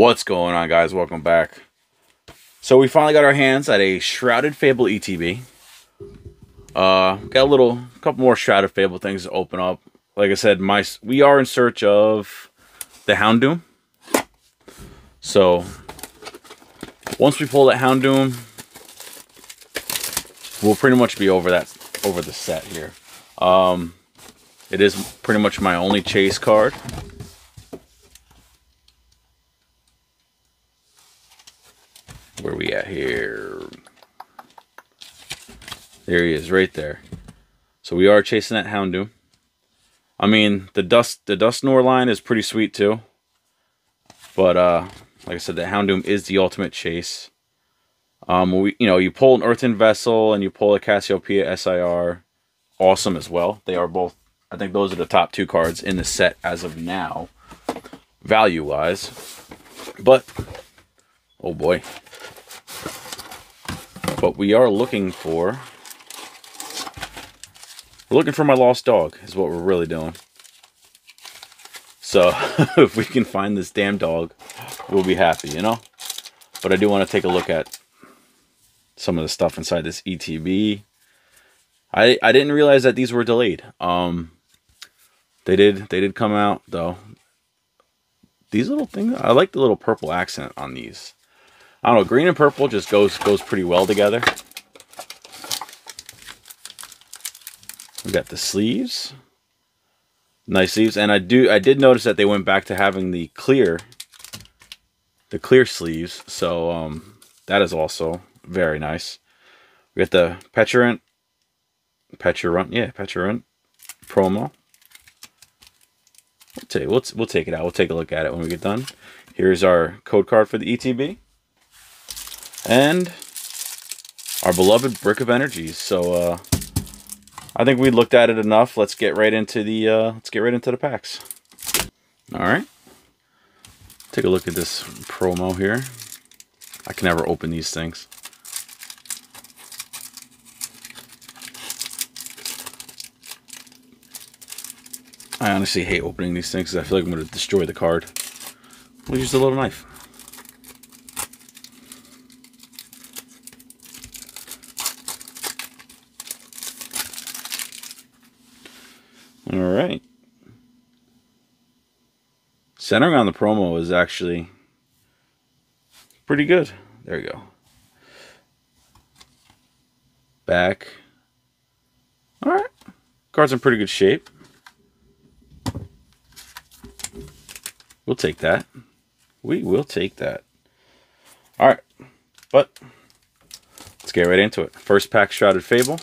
What's going on, guys? Welcome back. So we finally got our hands at a Shrouded Fable ETB. Uh, got a little, couple more Shrouded Fable things to open up. Like I said, my we are in search of the Houndoom. So once we pull that Houndoom, we'll pretty much be over that, over the set here. Um, it is pretty much my only chase card. Where we at here? There he is, right there. So we are chasing that Houndoom. I mean, the Dust the Dusknoir line is pretty sweet too. But uh like I said, the Houndoom is the ultimate chase. Um, we, you know, you pull an Earthen Vessel and you pull a Cassiopeia SIR, awesome as well. They are both, I think those are the top two cards in the set as of now, value-wise. But, oh boy. But we are looking for, we're looking for my lost dog, is what we're really doing. So, if we can find this damn dog, we'll be happy, you know? But I do want to take a look at some of the stuff inside this ETB. I I didn't realize that these were delayed. Um, they did they did come out though. These little things, I like the little purple accent on these. I don't know, green and purple just goes goes pretty well together. We got the sleeves, nice sleeves, and I do I did notice that they went back to having the clear, the clear sleeves. So um, that is also very nice. We got the Pecharunt, Pecharunt, yeah, Pecharunt promo. We'll take, we'll, we'll take it out. We'll take a look at it when we get done. Here's our code card for the ETB. And our beloved Brick of Energies. So, uh, I think we looked at it enough. Let's get right into the, uh, let's get right into the packs. All right. Take a look at this promo here. I can never open these things. I honestly hate opening these things because I feel like I'm going to destroy the card. We'll use the little knife. Alright. Centering on the promo is actually pretty good. There you go. Back. Alright. Card's in pretty good shape. We'll take that. We will take that. All right. But let's get right into it. First pack Shrouded Fable.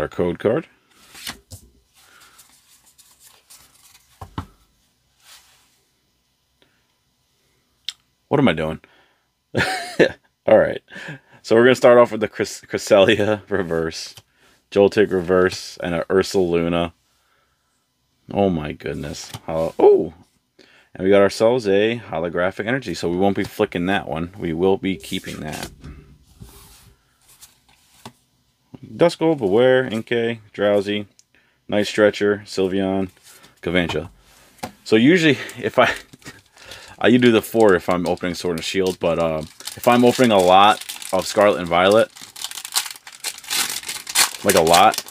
Our code card. What am I doing? All right. So we're going to start off with the Chris Cresselia reverse. Joltik Reverse, and a Ursaluna. Oh my goodness. oh! And we got ourselves a holographic energy, so we won't be flicking that one. We will be keeping that. Duskull, Bewear, Inkay, Drowzee, Night Stretcher, Sylveon, Galvantula. So usually, if I... I do the four if I'm opening Sword and Shield, but uh, if I'm opening a lot of Scarlet and Violet, like a lot,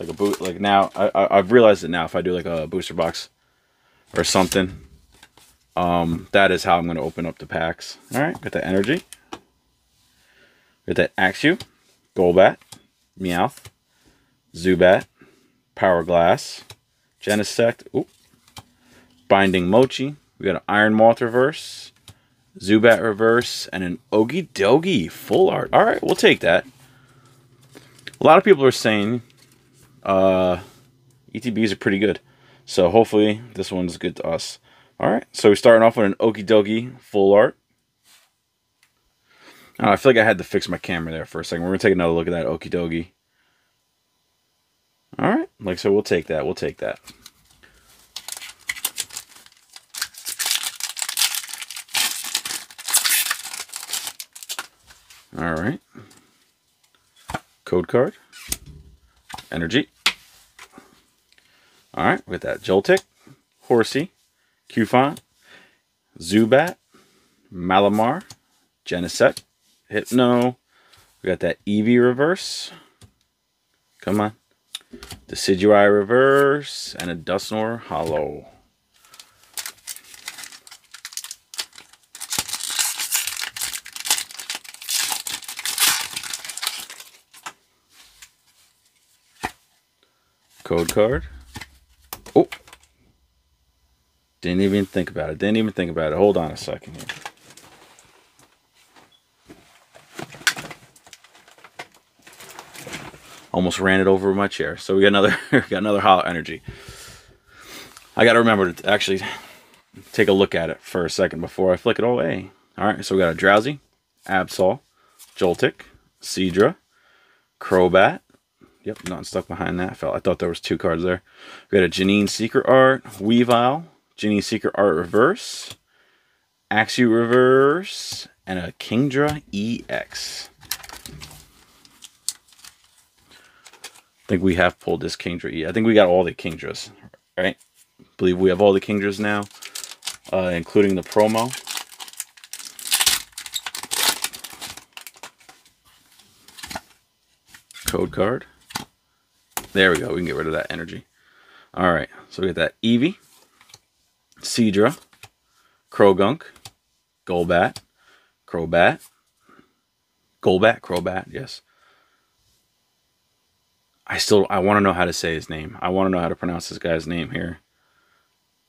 like a boot. Like now, I, I have realized it now. If I do like a booster box or something, um, that is how I'm going to open up the packs. All right, got that energy. Got that Axew, Golbat, Meowth, Zubat, Power Glass, Genesect, oop, Binding Mochi. We got an Iron Moth reverse, Zubat reverse, and an Okidogi full art. All right, we'll take that. A lot of people are saying uh, ETBs are pretty good. So hopefully this one's good to us. All right, so we're starting off with an Okidogi full art. Oh, I feel like I had to fix my camera there for a second. We're going to take another look at that Okidogi. All right, like so, we'll take that. We'll take that. All right. Code card. Energy. All right, with that Joltik, Horsea, Cufant, Zubat, Malamar, Genesect, Hypno. We got that Eevee reverse. Come on. Decidueye reverse and a Dusknoir holo. Code card. Oh. Didn't even think about it. Didn't even think about it. Hold on a second here. Almost ran it over my chair. So we got another got another holo energy. I got to remember to actually take a look at it for a second before I flick it all away. All right, so we got a Drowzee, Absol, Joltik, Seadra, Crobat. Yep, not stuck behind that. I felt I thought there was two cards there. We got a Janine Secret Art, Weavile, Janine Secret Art Reverse, Axew Reverse, and a Kingdra EX. I think we have pulled this Kingdra. I think we got all the Kingdras, right? I believe we have all the Kingdras now, uh, including the promo. Code card. There we go. We can get rid of that energy. All right. So we got that Eevee, Seadra, Croagunk, Golbat, Crobat, Golbat, Crobat, yes. I still I want to know how to say his name. I want to know how to pronounce this guy's name here.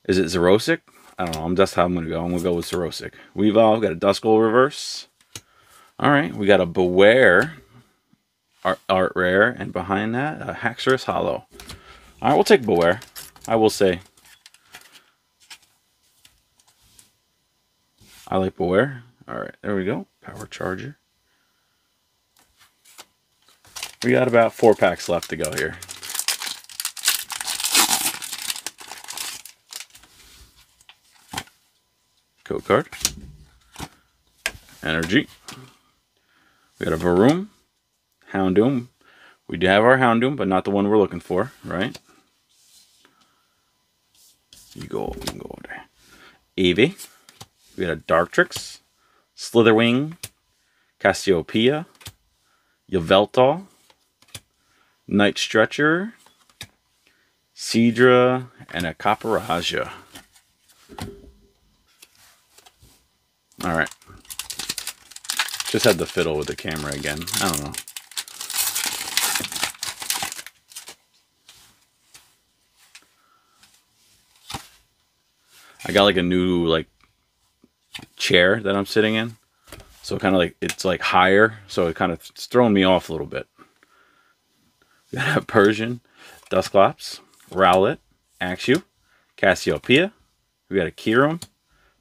Is it Xerosic? I don't know. I'm just how I'm gonna go. I'm gonna go with Xerosic. We've all got a Duskull reverse. All right, we got a Bewear art, art rare, and behind that a Haxorus Holo. All right, we'll take Bewear. I will say. I like Bewear. All right, there we go. Power Charger. We got about four packs left to go here. Code card. Energy. We got a Varoom. Houndoom. We do have our Houndoom, but not the one we're looking for, right? You go, you go over there. Eevee. We got a Dartrix. Slitherwing. Cassiopeia. Yveltal. Night Stretcher, Seadra, and a Copperajah. Alright. Just had to fiddle with the camera again. I don't know. I got like a new like chair that I'm sitting in. So kind of like it's like higher, so it kind of it's throwing me off a little bit. We got a Persian, Dusclops, Rowlet, Axew, Cassiopeia. We got a Kyurem,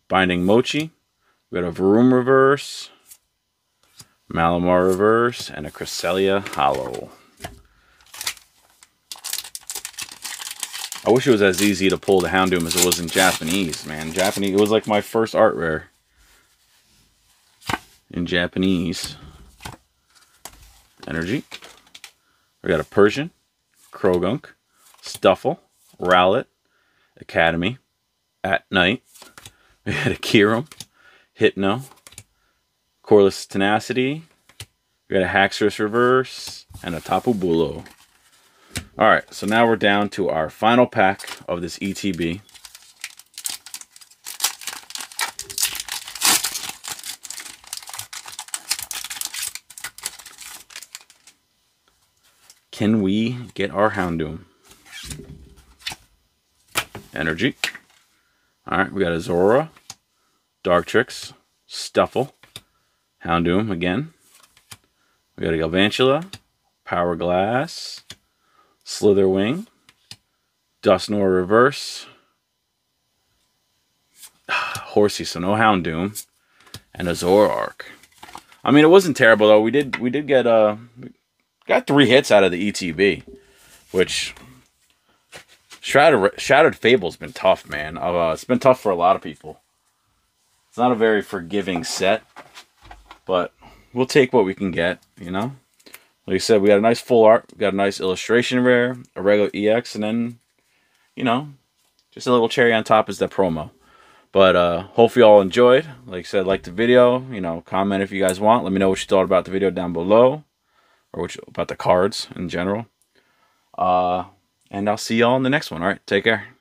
Binding Mochi. We got a Varoom Reverse, Malamar Reverse, and a Cresselia Holo. I wish it was as easy to pull the Houndoom as it was in Japanese, man. Japanese, it was like my first art rare in Japanese. Energy. We got a Persian, Croagunk, Stufful, Rowlet, Academy, At Night. We had a Kyurem, Hypno, Colress Tenacity. We got a Haxorus Reverse, and a Tapu Bulu. Alright, so now we're down to our final pack of this ETB. Can we get our Houndoom? Energy. Alright, we got a Zorua, Dartrix, Stufful, Houndoom again. We got a Galvantula, Power Glass, Slitherwing, Dusknoir Reverse, Horsea, so no Houndoom, and a Zoroark. I mean, it wasn't terrible though. We did we did get uh Got three hits out of the ETB, which Shrouded, Shrouded Fable's been tough, man. Uh, it's been tough for a lot of people. It's not a very forgiving set, but we'll take what we can get, you know? Like I said, we got a nice full art, we got a nice illustration rare, a regular EX, and then, you know, just a little cherry on top is the promo. But uh, hope you all enjoyed. Like I said, like the video, you know, comment if you guys want. Let me know what you thought about the video down below or which about the cards in general. Uh, and I'll see y'all in the next one. All right, take care.